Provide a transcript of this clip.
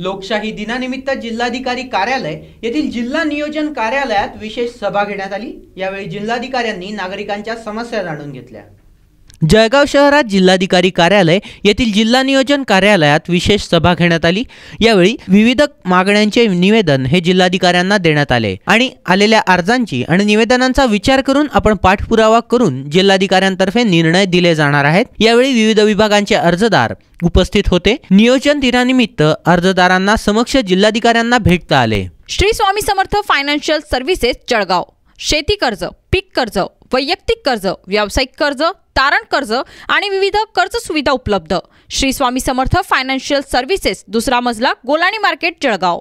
लोकशाही दिनानिमित्त जिल्हाधिकारी कार्यालय येथील जिल्हा नियोजन कार्यालयात विशेष सभा घेण्यात आली. यावेळी जिल्हाधिकाऱ्यांनी नागरिकांच्या समस्या जाणून घेतल्या. जळगाव शहरात जिल्हाधिकारी कार्यालय येथील जिल्हा नियोजन कार्यालयात विशेष सभा घेण्यात आली. यावेळी विविध मागण्यांचे निवेदन हे जिल्हाधिकाऱ्यांना देण्यात आले आणि आलेल्या अर्जांची आणि निवेदनांचा विचार करून आपण पाठपुरावा करून जिल्हाधिकाऱ्यांतर्फे निर्णय दिले जाणार आहेत. यावेळी विविध विभागांचे अर्जदार उपस्थित होते. नियोजन दिनानिमित्त अर्जदारांना समक्ष जिल्हाधिकाऱ्यांना भेटता आले. Shri Swami Samarth financial services Jalgaon. शेती कर्ज. कर्ज वैयक्तिक कर्ज व्यावसायिक कर्ज तारण कर्ज आणि विविध कर्ज सुविधा उपलब्ध. श्री स्वामी समर्थ फायनान्शियल सर्व्हिसेस दुसरा मजला गोलाणी मार्केट जळगाव.